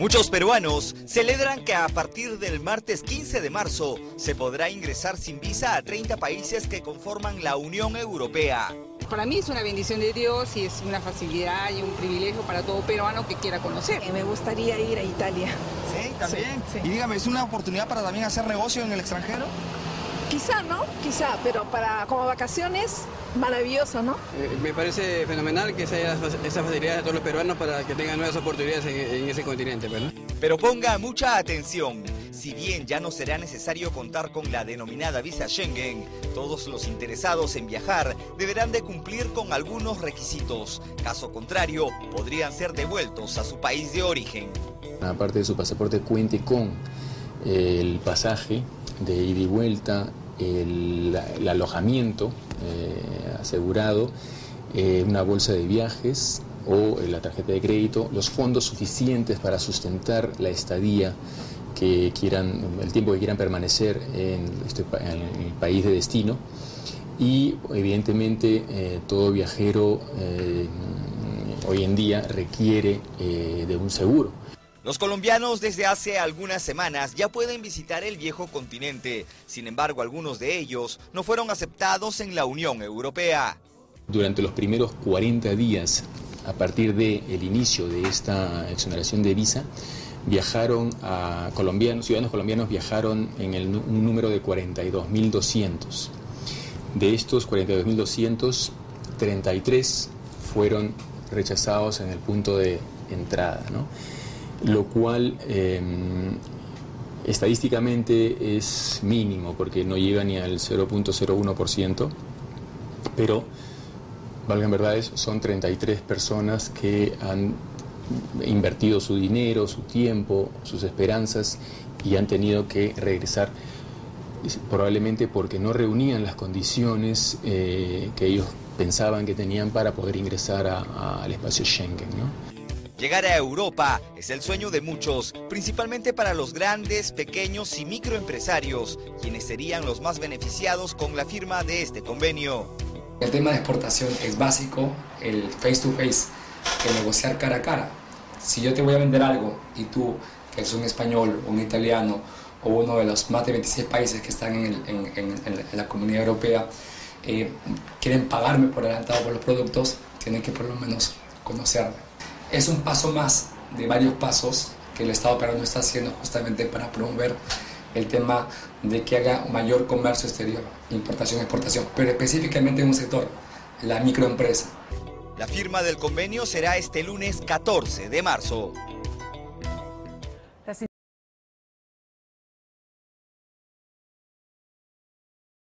Muchos peruanos celebran que a partir del martes 15 de marzo se podrá ingresar sin visa a 30 países que conforman la Unión Europea. Para mí es una bendición de Dios y es una facilidad y un privilegio para todo peruano que quiera conocer. Me gustaría ir a Italia. ¿Sí? ¿También? Y dígame, ¿es una oportunidad para también hacer negocio en el extranjero? Quizá, ¿no? Quizá, pero para como vacaciones, maravilloso, ¿no? Eh, me parece fenomenal que sea esa facilidad a todos los peruanos para que tengan nuevas oportunidades en, ese continente. Pues, pero ponga mucha atención. Si bien ya no será necesario contar con la denominada visa Schengen, todos los interesados en viajar deberán de cumplir con algunos requisitos. Caso contrario, podrían ser devueltos a su país de origen. Aparte de su pasaporte cuente con el pasaje de ida y vuelta el, alojamiento eh, asegurado, eh, una bolsa de viajes o eh, la tarjeta de crédito, los fondos suficientes para sustentar la estadía que quieran, el tiempo que quieran permanecer en, este, el país de destino y evidentemente todo viajero hoy en día requiere de un seguro. Los colombianos desde hace algunas semanas ya pueden visitar el viejo continente. Sin embargo, algunos de ellos no fueron aceptados en la Unión Europea. Durante los primeros 40 días, a partir del inicio de esta exoneración de visa, viajaron a colombianos, ciudadanos colombianos viajaron en un número de 42.200. De estos 42.200, 33 fueron rechazados en el punto de entrada. ¿no? Lo cual em, estadísticamente es mínimo porque no llega ni al 0.01%, pero, valgan verdades, son 33 personas que han invertido su dinero, su tiempo, sus esperanzas y han tenido que regresar probablemente porque no reunían las condiciones eh, que ellos pensaban que tenían para poder ingresar al espacio Schengen. ¿no? Llegar a Europa es el sueño de muchos, principalmente para los grandes, pequeños y microempresarios, quienes serían los más beneficiados con la firma de este convenio. El tema de exportación es básico, el face to face, el negociar cara a cara. Si yo te voy a vender algo y tú, que es un español, un italiano o uno de los más de 26 países que están en, la comunidad europea, eh, quieren pagarme por adelantado por los productos, tienen que por lo menos conocerme es un paso más de varios pasos que el Estado peruano está haciendo justamente para promover el tema de que haga mayor comercio exterior, importación, exportación, pero específicamente en un sector, la microempresa. La firma del convenio será este lunes 14 de marzo.